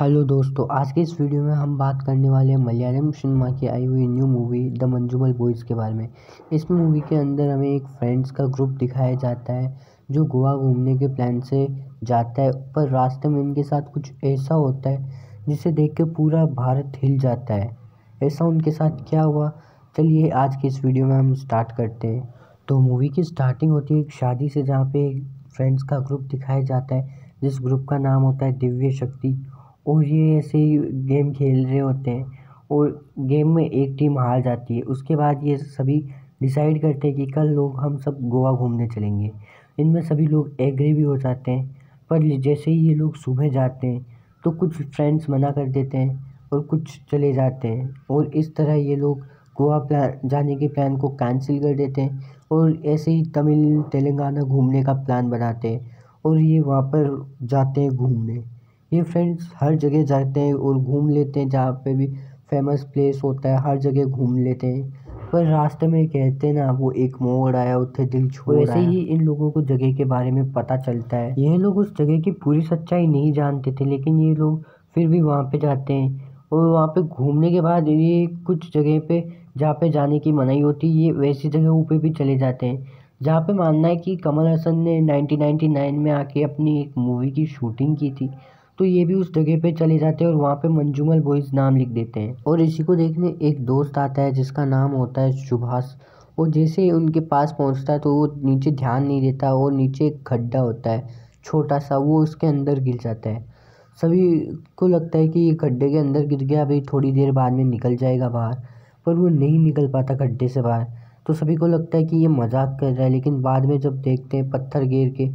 Hello दोस्तों, आज के इस वीडियो में हम बात करने वाले हैं मलयालम सिनेमा की आई हुई new movie the Manjummel Boys के बारे में। इस मूवी के अंदर हमें एक फ्रेंड्स का ग्रुप दिखाया जाता है, जो गोवा घूमने के प्लान से जाता है। पर रास्ते में इनके साथ कुछ ऐसा होता है, जिसे देख के पूरा भारत हिल जाता है। ऐसा उनके साथ क्या हुआ? चलिए आज के इस वीडियो में हम स्टार्ट करते हैं। तो मूवी की स्टार्टिंग होती है एक शादी से, जहाँ पे फ्रेंड्स का ग्रुप दिखाया जाता है, जिस ग्रुप का नाम होता है दिव्य शक्ति। और ये ऐसे ही गेम खेल रहे होते हैं और गेम में एक टीम हार जाती है। उसके बाद ये सभी डिसाइड करते हैं कि कल लोग हम सब गोवा घूमने चलेंगे। इनमें सभी लोग एग्री भी हो जाते हैं, पर जैसे ही ये लोग सुबह जाते हैं तो कुछ फ्रेंड्स मना कर देते हैं और कुछ चले जाते हैं और इस तरह ये लोग गोवा प्लान जाने के प्लान को कैंसिल कर देते हैं और ऐसे ही तमिल, तेलंगाना घूमने का प्लान बनाते हैं और ये वहाँ पर जाते हैं घूमने। ये फ्रेंड्स हर जगह जाते हैं और घूम लेते हैं जहाँ पे भी फ़ेमस प्लेस होता है हर जगह घूम लेते हैं। पर रास्ते में कहते हैं ना वो एक मोड़ आया उत्थे दिल छोड़ वैसे ही इन लोगों को जगह के बारे में पता चलता है। ये लोग उस जगह की पूरी सच्चाई नहीं जानते थे लेकिन ये लोग फिर भी वहाँ पे जाते हैं। और वहाँ पे घूमने के बाद ये कुछ जगह पे जहाँ पे जाने की मनाही होती है ये वैसी जगहों पे भी चले जाते हैं। जहाँ पे मानना है कि कमल हसन ने 1999 में आके अपनी एक मूवी की शूटिंग की थी। तो ये भी उस जगह पे चले जाते हैं और वहाँ पे मंजूमल बॉयज़ नाम लिख देते हैं। और इसी को देखने एक दोस्त आता है जिसका नाम होता है सुभाष। और जैसे उनके पास पहुँचता है तो वो नीचे ध्यान नहीं देता और नीचे एक खड्डा होता है, छोटा सा, वो उसके अंदर गिर जाता है। सभी को लगता है कि ये खड्डे के अंदर गिर गया, अभी थोड़ी देर बाद में निकल जाएगा बाहर, पर वो नहीं निकल पाता खड्डे से बाहर। तो सभी को लगता है कि ये मज़ाक कर रहा है, लेकिन बाद में जब देखते हैं पत्थर गिर के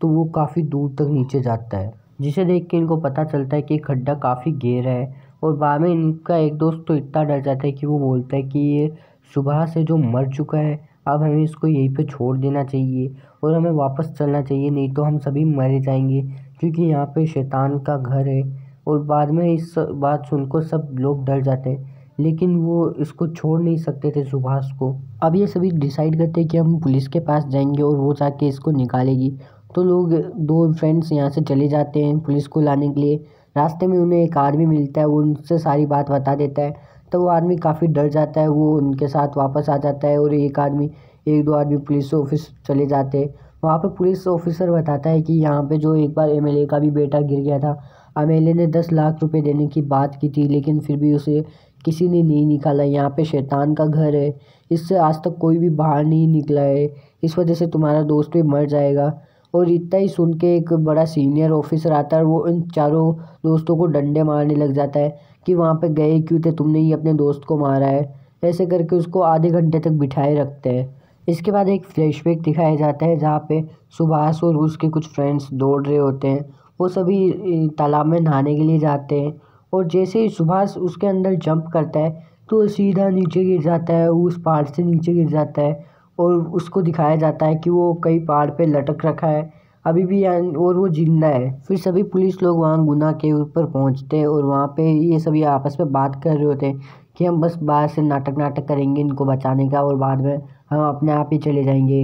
तो वो काफ़ी दूर तक नीचे जाता है। जिसे देख के इनको पता चलता है कि खड्डा काफ़ी गहरा है और बाद में इनका एक दोस्त तो इतना डर जाता है कि वो बोलता है कि ये सुबह से जो मर चुका है, अब हमें इसको यहीं पे छोड़ देना चाहिए और हमें वापस चलना चाहिए, नहीं तो हम सभी मरे जाएँगे क्योंकि यहाँ पे शैतान का घर है। और बाद में इस बात सुनकर सब लोग डर जाते हैं, लेकिन वो इसको छोड़ नहीं सकते थे सुभाष को। अब ये सभी डिसाइड करते हैं कि हम पुलिस के पास जाएँगे और वो जाके इसको निकालेगी। तो लोग दो फ्रेंड्स यहाँ से चले जाते हैं पुलिस को लाने के लिए। रास्ते में उन्हें एक आदमी मिलता है, वो उनसे सारी बात बता देता है। तो वो आदमी काफ़ी डर जाता है, वो उनके साथ वापस आ जाता है और एक आदमी, एक दो आदमी पुलिस ऑफ़िस चले जाते हैं। वहाँ पे पुलिस ऑफिसर बताता है कि यहाँ पे जो एक बार एमएलए का भी बेटा गिर गया था एमएलए ने दस लाख रुपए देने की बात की थी, लेकिन फिर भी उसे किसी ने नहीं निकाला। यहाँ पे शैतान का घर है, इससे आज तक कोई भी बाहर नहीं निकला है, इस वजह से तुम्हारा दोस्त भी मर जाएगा। और इतना ही सुन के एक बड़ा सीनियर ऑफिसर आता है वो इन चारों दोस्तों को डंडे मारने लग जाता है कि वहाँ पे गए क्यों थे, तुमने ही अपने दोस्त को मारा है। ऐसे करके उसको आधे घंटे तक बिठाए रखते हैं। इसके बाद एक फ्लैशबैक दिखाया जाता है जहाँ पे सुभाष और उसके कुछ फ्रेंड्स दौड़ रहे होते हैं। वो सभी तालाब में नहाने के लिए जाते हैं और जैसे ही सुभाष उसके अंदर जंप करता है तो सीधा नीचे गिर जाता है, उस पहाड़ से नीचे गिर जाता है और उसको दिखाया जाता है कि वो कई पहाड़ पे लटक रखा है। अभी भी और वो ज़िंदा है। फिर सभी पुलिस लोग वहाँ गुना के ऊपर पहुँचते हैं और वहाँ पे ये सभी आपस में बात कर रहे होते हैं कि हम बस बाहर से नाटक नाटक करेंगे इनको बचाने का और बाद में हम अपने आप ही चले जाएँगे।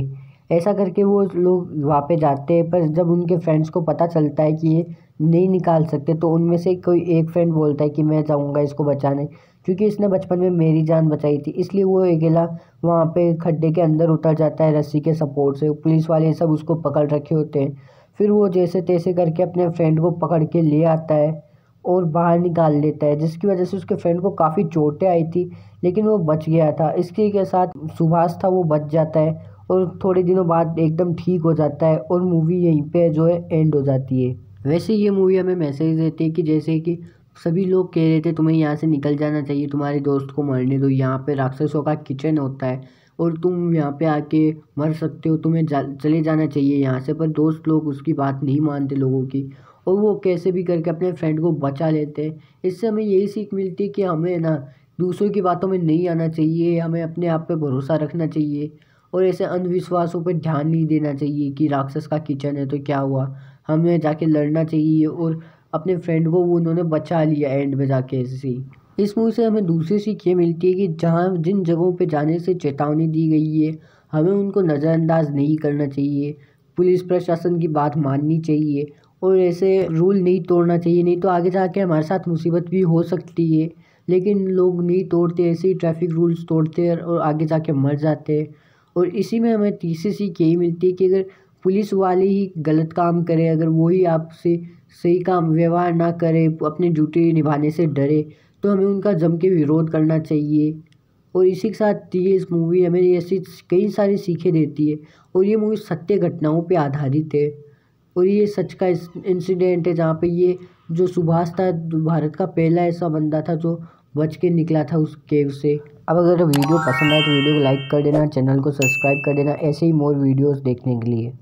ऐसा करके वो लोग वहाँ पे जाते हैं, पर जब उनके फ्रेंड्स को पता चलता है कि ये नहीं निकाल सकते तो उनमें से कोई एक फ्रेंड बोलता है कि मैं जाऊँगा इसको बचाने। क्योंकि इसने बचपन में मेरी जान बचाई थी। इसलिए वो अकेला वहाँ पे खड्डे के अंदर उतर जाता है रस्सी के सपोर्ट से। पुलिस वाले सब उसको पकड़ रखे होते हैं। फिर वो जैसे तैसे करके अपने फ्रेंड को पकड़ के ले आता है और बाहर निकाल लेता है, जिसकी वजह से उसके फ्रेंड को काफ़ी चोटें आई थी, लेकिन वो बच गया था। इसके के साथ सुभाष था, वो बच जाता है और थोड़े दिनों बाद एकदम ठीक हो जाता है और मूवी यहीं पे जो है एंड हो जाती है। वैसे ये मूवी हमें मैसेज देती है कि जैसे कि सभी लोग कह रहे थे तुम्हें यहाँ से निकल जाना चाहिए तुम्हारे दोस्त को मरने दो। यहाँ पे राक्षसों का किचन होता है और तुम यहाँ पे आके मर सकते हो। तुम्हें जा, चले जाना चाहिए यहाँ से। पर दोस्त लोग उसकी बात नहीं मानते लोगों की और वो कैसे भी करके अपने फ्रेंड को बचा लेते हैं। इससे हमें यही सीख मिलती है कि हमें ना दूसरों की बातों में नहीं आना चाहिए हमें अपने आप पे भरोसा रखना चाहिए और ऐसे अंधविश्वासों पर ध्यान नहीं देना चाहिए कि राक्षस का किचन है तो क्या हुआ। हमें जाके लड़ना चाहिए और अपने फ्रेंड को वो उन्होंने बचा लिया एंड में जाके ऐसे। इस मूवी से हमें दूसरी सीख ये मिलती है कि जहाँ, जिन जगहों पे जाने से चेतावनी दी गई है, हमें उनको नज़रअंदाज नहीं करना चाहिए। पुलिस प्रशासन की बात माननी चाहिए और ऐसे रूल नहीं तोड़ना चाहिए। नहीं तो आगे जाके हमारे साथ मुसीबत भी हो सकती है। लेकिन लोग नहीं तोड़ते, ऐसे ही ट्रैफ़िक रूल्स तोड़ते और आगे जाके मर जाते हैं। और इसी में हमें तीसरी सीख यही मिलती है कि अगर पुलिस वाले ही गलत काम करें, अगर वही आपसे सही काम, व्यवहार ना करे, अपनी ड्यूटी निभाने से डरे तो हमें उनका जम के विरोध करना चाहिए। और इसी के साथ ये इस मूवी हमें ऐसी कई सारी सीखें देती है और ये मूवी सत्य घटनाओं पे आधारित है। और ये सच का इंसिडेंट है जहाँ पे ये जो सुभाष था, भारत का पहला ऐसा बंदा था जो बच के निकला था उस केव से। अब अगर वीडियो पसंद आए तो वीडियो को लाइक कर देना, चैनल को सब्सक्राइब कर देना, ऐसे ही मोर वीडियोस देखने के लिए।